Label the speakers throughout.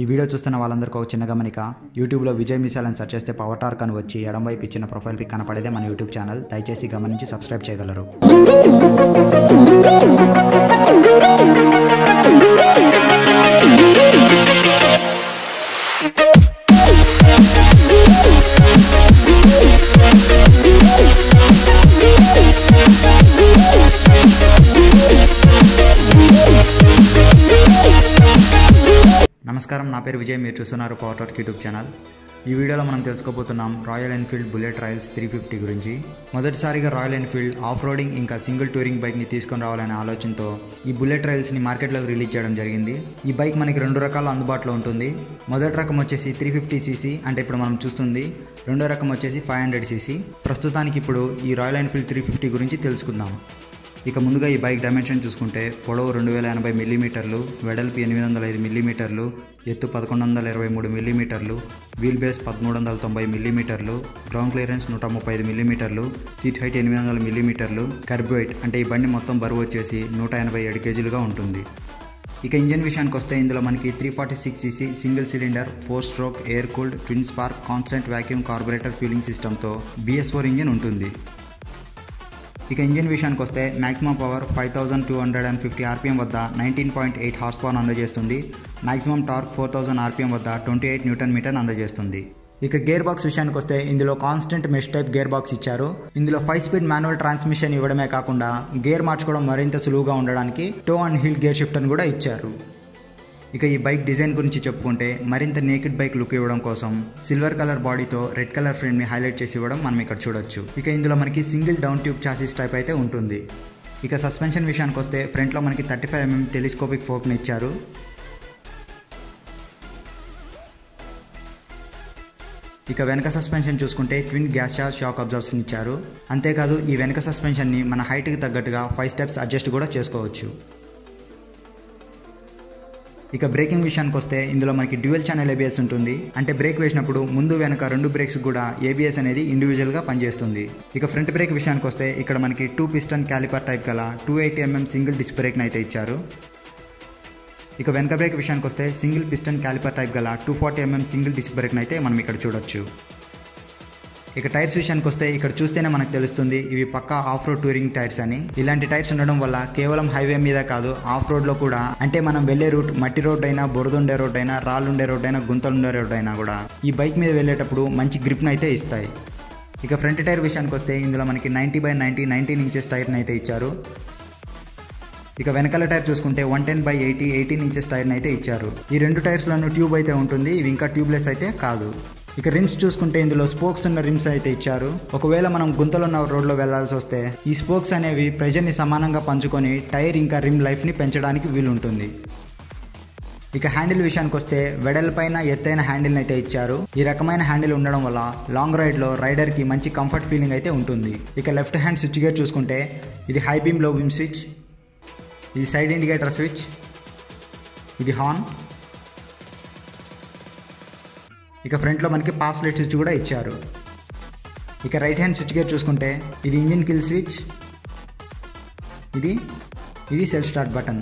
Speaker 1: ఈ వీడియో చూస్తున్న వాళ్ళందరికీ ఒక చిన్న గమనిక. యూట్యూబ్లో విజయ్ మిసాల్ అని సెర్చ్ చేస్తే పవర్ టార్క్ అని వచ్చి ఎడంవైపు ఇచ్చిన ప్రొఫైల్ పిక్ కనపడేదే మన యూట్యూబ్ ఛానల్ దయచేసి గమనించి సబ్స్క్రైబ్ చేయగలరు. నమస్కారం నా పేరు విజయ్ మీరు చూస్తున్నారు పవర్ టార్క్ యూట్యూబ్ ఛానల్ ఈ వీడియోలో మనం తెలుసుకోబోతున్నాం Royal Enfield Bullet Royals three fifty గురించి. మొదటిసారిగా రాయల్ ఎన్ఫీల్డ్ ఆఫ్ రోడింగ్ ఇంకా సింగిల్ టూరింగ్ బైక్ని తీసుకొని రావాలనే ఆలోచనతో ఈ బుల్లెట్ రాయల్స్ని మార్కెట్లోకి రిలీజ్ చేయడం జరిగింది. ఈ బైక్ మనకి రెండు రకాల అందుబాటులో ఉంటుంది. మొదటి రకం వచ్చేసి త్రీ ఫిఫ్టీ సీసీ అంటే ఇప్పుడు మనం చూస్తుంది. రెండో రకం వచ్చేసి ఫైవ్ హండ్రెడ్ సీసీ ప్రస్తుతానికి ఇప్పుడు ఈ రాయల్ ఎన్ఫీల్డ్ త్రీ ఫిఫ్టీ గురించి తెలుసుకుందాం. ఇక ముందుగా ఈ బైక్ డైమెన్షన్ చూసుకుంటే పొడవు రెండు వేల ఎనభై మిల్లీమీటర్లు వెడల్పు ఎనిమిది వందల ఐదు మిల్లీమీటర్లు ఎత్తు పదకొండు వందల ఇరవై మూడు మిల్లీమీటర్లు వీల్ బేస్ పదమూడు వందల తొంభై మిల్లీమీటర్లు గ్రౌండ్ క్లియరెన్స్ నూట ముప్పై ఐదు మిల్లీమీటర్లు సీట్ హైట్ ఎనిమిది వందల మిల్లీమీటర్లు కర్బ్ వెయిట్ అంటే ఈ బండి మొత్తం బరువు వచ్చేసి నూట ఎనభై ఏడు కేజీలుగా ఉంటుంది. ఇక ఇంజన్ విషయానికి వస్తే ఇందులో మనకి three forty six CC single cylinder four stroke air cooled twin spark constant vacuum carburettor fueling సిస్టమ్తో బిఎస్ ఫోర్ ఇంజన్ ఉంటుంది. ఇక ఇంజిన్ విషయానికి వస్తే maximum power five thousand two hundred and fifty RPM వద్ద nineteen point eight horse power అందజేస్తుంది. Maximum torque four thousand RPM వద్ద twenty eight newton metre అందజేస్తుంది. ఇక గేర్ బాక్స్ విషయానికి వస్తే ఇందులో constant mesh type gear box ఇచ్చారు. ఇందులో ఫైవ్ స్పీడ్ మాన్యువల్ ట్రాన్స్మిషన్ ఇవ్వడమే కాకుండా గేర్ మార్చుకోవడం మరింత సులువుగా ఉండడానికి టో అండ్ హిల్ గేర్ షిఫ్టర్ని కూడా ఇచ్చారు. ఇక ఈ బైక్ డిజైన్ గురించి చెప్పుకుంటే మరింత నేకిడ్ బైక్ లుక్ ఇవ్వడం కోసం సిల్వర్ కలర్ బాడీతో రెడ్ కలర్ ఫ్రేమ్ని హైలైట్ చేసి ఇవ్వడం మనం ఇక్కడ చూడొచ్చు. ఇక ఇందులో మనకి single down tube chassis type అయితే ఉంటుంది. ఇక సస్పెన్షన్ విషయానికి వస్తే ఫ్రంట్లో మనకి థర్టీ ఫైవ్ ఎంఎం టెలిస్కోపిక్ ఫోక్ని ఇచ్చారు. ఇక వెనక సస్పెన్షన్ చూసుకుంటే ట్విన్ గ్యాస్ షార్ షాక్ అబ్జర్వర్స్ని ఇచ్చారు. అంతేకాదు ఈ వెనక సస్పెన్షన్ని మన హైట్కి తగ్గట్టుగా ఫైవ్ స్టెప్స్ అడ్జస్ట్ కూడా చేసుకోవచ్చు. ఇక బ్రేకింగ్ విషయానికి వస్తే ఇందులో మనకి డ్యూయల్ ఛానల్ ఏబిఎస్ ఉంటుంది. అంటే బ్రేక్ వేసినప్పుడు ముందు వెనక రెండు బ్రేక్స్ కూడా ఏబిఎస్ అనేది ఇండివిజువల్గా పనిచేస్తుంది. ఇక ఫ్రంట్ బ్రేక్ విషయానికి వస్తే ఇక్కడ మనకి టూ పిస్టన్ క్యాలిపర్ టైప్ గల two eighty MM single disc బ్రేక్ని అయితే ఇచ్చారు. ఇక వెనక బ్రేక్ విషయానికి వస్తే సింగిల్ పిస్టన్ క్యాలిపర్ టైప్ గల two forty MM single disc బ్రేక్ని అయితే మనం ఇక్కడ చూడొచ్చు. ఇక టైర్స్ విషయానికి వస్తే ఇక్కడ చూస్తేనే మనకు తెలుస్తుంది ఇవి పక్కా ఆఫ్ రోడ్ టూరింగ్ టైర్స్ అని. ఇలాంటి టైర్స్ ఉండడం వల్ల కేవలం హైవే మీద కాదు ఆఫ్ రోడ్లో కూడా. అంటే మనం వెళ్ళే రూట్ మట్టి రోడ్ అయినా బురదుండే రోడ్ అయినా రాళ్ళుండే రోడ్ అయినా గుంతలుండే రోడ్ అయినా కూడా ఈ బైక్ మీద వెళ్ళేటప్పుడు మంచి గ్రిప్ను అయితే ఇస్తాయి. ఇక ఫ్రంట్ టైర్ విషయానికి వస్తే ఇందులో మనకి ninety by ninety nineteen inches టైర్ని అయితే ఇచ్చారు. ఇక వెనకాల టైర్ చూసుకుంటే one ten by eighty eighteen inches టైర్ని అయితే ఇచ్చారు. ఈ రెండు టైర్స్లోనూ ట్యూబ్ అయితే ఉంటుంది ఇవి ఇంకా ట్యూబ్లెస్ అయితే కాదు. ఇక రిమ్స్ చూసుకుంటే ఇందులో స్పోక్స్ ఉన్న రిమ్స్ అయితే ఇచ్చారు. ఒకవేళ మనం గుంతలున్న రోడ్లో వెళ్ళాల్సి వస్తే ఈ స్పోక్స్ అనేవి ప్రెజర్ని సమానంగా పంచుకొని టైర్ ఇంకా రిమ్ లైఫ్ని పెంచడానికి వీలుంటుంది. ఇక హ్యాండిల్ విషయానికి వస్తే వెడల్పైన ఎత్తైన హ్యాండిల్ని అయితే ఇచ్చారు. ఈ రకమైన హ్యాండిల్ ఉండడం వల్ల లాంగ్ రైడ్లో రైడర్కి మంచి కంఫర్ట్ ఫీలింగ్ అయితే ఉంటుంది. ఇక లెఫ్ట్ హ్యాండ్ స్విచ్ గేర్ చూసుకుంటే ఇది హై బీమ్లో బీమ్ స్విచ్ ఇది సైడ్ ఇండికేటర్ స్విచ్ ఇది హార్న్ ఇక ఫ్రంట్లో మనకి పాస్ లైట్ స్విచ్ కూడా ఇచ్చారు. ఇక రైట్ హ్యాండ్ స్విచ్ గేర్ చూసుకుంటే ఇది ఇంజిన్ కిల్ స్విచ్. ఇది ఇది సెల్ఫ్ స్టార్ట్ బటన్.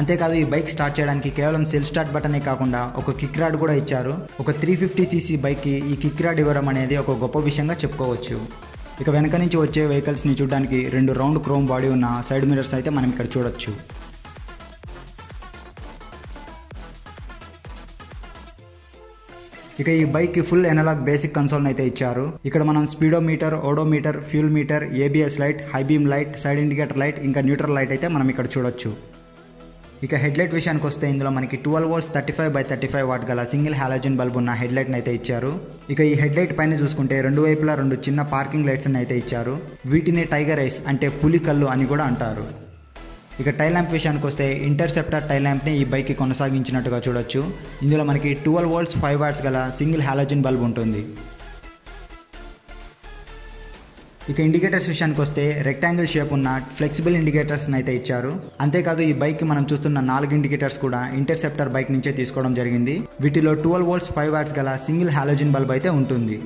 Speaker 1: అంతేకాదు ఈ బైక్ స్టార్ట్ చేయడానికి కేవలం సెల్ఫ్ స్టార్ట్ బటనే కాకుండా ఒక కిక్ రాడ్ కూడా ఇచ్చారు. ఒక త్రీ ఫిఫ్టీ సీసీ బైక్కి ఈ కిక్ రాడ్ ఇవ్వడం అనేది ఒక గొప్ప విషయంగా చెప్పుకోవచ్చు. ఇక వెనక నుంచి వచ్చే వెహికల్స్ని చూడడానికి రెండు రౌండ్ క్రోమ్ బాడీ ఉన్న సైడ్ మిరర్స్ అయితే మనం ఇక్కడ చూడొచ్చు. ఇక ఈ bike full analogue basic console అయితే ఇచ్చారు. ఇక్కడ మనం speedometer odometer fuel meter ABS light high beam light side indicator light ఇంకా న్యూట్రల్ లైట్ అయితే మనం ఇక్కడ చూడొచ్చు. ఇక హెడ్లైట్ విషయానికి వస్తే ఇందులో మనకి twelve volts thirty five by thirty five watt గల సింగిల్ హాలోజన్ బల్బ్ ఉన్న హెడ్లైట్ని అయితే ఇచ్చారు. ఇక ఈ హెడ్లైట్ పైన చూసుకుంటే రెండు వైపులా రెండు చిన్న పార్కింగ్ లైట్స్ని అయితే ఇచ్చారు. వీటిని టైగర్ ఐస్ అంటే పులి కళ్ళు అని కూడా అంటారు. ఇక టైల్ ల్యాంప్ విషయానికి వస్తే ఇంటర్సెప్టర్ టైల్ ల్యాంప్ని ఈ బైక్కి కొనసాగించినట్టుగా చూడొచ్చు. ఇందులో మనకి ట్వెల్వ్ వోల్ట్స్ ఫైవ్ వాట్స్ గల సింగిల్ హాలోజన్ బల్బ్ ఉంటుంది. ఇక ఇండికేటర్స్ విషయానికి వస్తే రెక్టాంగిల్ షేప్ ఉన్న ఫ్లెక్సిబుల్ ఇండికేటర్స్ని అయితే ఇచ్చారు. అంతేకాదు ఈ బైక్ మనం చూస్తున్న నాలుగు ఇండికేటర్స్ కూడా ఇంటర్సెప్టర్ బైక్ నుంచే తీసుకోవడం జరిగింది. వీటిలో ట్వెల్వ్ వోల్ట్స్ ఫైవ్ వాట్స్ గల సింగిల్ హాలోజన్ బల్బ్ అయితే ఉంటుంది.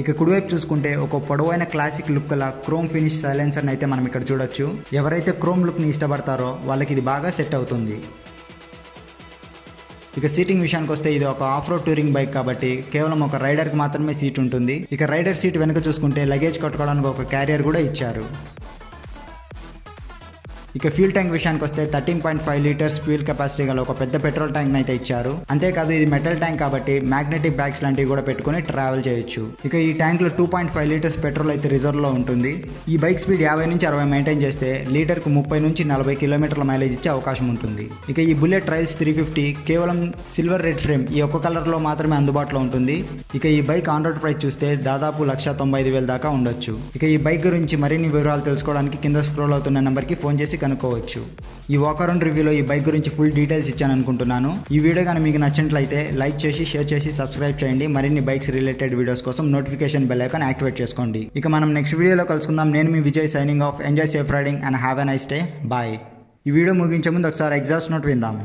Speaker 1: ఇక కుడివైపు చూసుకుంటే ఒక పొడవైన క్లాసిక్ లుక్ గల క్రోమ్ ఫినిష్ సైలెన్సర్ని అయితే మనం ఇక్కడ చూడొచ్చు. ఎవరైతే క్రోమ్ లుక్ని ఇష్టపడతారో వాళ్ళకి ఇది బాగా సెట్ అవుతుంది. ఇక సీటింగ్ విషయానికి వస్తే ఇది ఒక ఆఫ్ రోడ్ టూరింగ్ బైక్ కాబట్టి కేవలం ఒక రైడర్కి మాత్రమే సీట్ ఉంటుంది. ఇక రైడర్ సీట్ వెనుక చూసుకుంటే లగేజ్ కట్టుకోవడానికి ఒక క్యారియర్ కూడా ఇచ్చారు. ఇక ఫ్యూల్ ట్యాంక్ విషయానికి వస్తే thirteen point five litres fuel capacity గల ఒక పెద్ద పెట్రోల్ ట్యాంక్ అయితే ఇచ్చారు. అంతేకాదు ఇది మెటల్ ట్యాంక్ కాబట్టి మ్యాగ్నెటిక్ బ్యాగ్స్ లాంటివి కూడా పెట్టుకుని ట్రావెల్ చేయొచ్చు. ఇక ఈ ట్యాంక్లో two point five litres petrol అయితే రిజర్వ్లో ఉంటుంది. ఈ బైక్ స్పీడ్ యాభై నుంచి అరవై మెయింటైన్ చేస్తే లీటర్కు ముప్పై నుంచి నలభై కిలోమీటర్ల మైలేజ్ ఇచ్చే అవకాశం ఉంటుంది. ఇక ఈ బుల్లెట్ ట్రైల్స్ త్రీ ఫిఫ్టీ కేవలం సిల్వర్ రెడ్ ఫ్రేమ్ ఈ ఒక్క కలర్లో మాత్రమే అందుబాటులో ఉంటుంది. ఇక ఈ బైక్ ఆన్ రోడ్ ప్రైస్ చూస్తే దాదాపు లక్ష తొంభై ఐదు వేల దాకా ఉండొచ్చు. ఇక ఈ బైక్ గురించి మరిన్ని వివరాలు తెలుసుకోవడానికి కింద స్క్రోల్ అవుతున్న నెంబర్కి ఫోన్ చేసి కనుక్కోవచ్చు ఈ వాకరౌండ్ రివ్యూలో ఈ బైక్ గురించి ఫుల్ డీటెయిల్స్ ఇచ్చాను అనుకుంటున్నాను. ఈ వీడియో కానీ మీకు నచ్చినట్లయితే లైక్ చేసి షేర్ చేసి సబ్స్క్రైబ్ చేయండి. మరిన్ని బైక్స్ రిలేటెడ్ వీడియోస్ కోసం నోటిఫికేషన్ బెల్ ఐకాన్ యాక్టివేట్ చేసుకోండి. ఇక మనం నెక్స్ట్ వీడియోలో కలుసుకుందాం. నేను మీ Vijay signing off enjoy safe riding and have a nice day bye ఈ వీడియో ముగించే ముందు ఒకసారి ఎగ్జాస్ట్ నోట్ విందాం.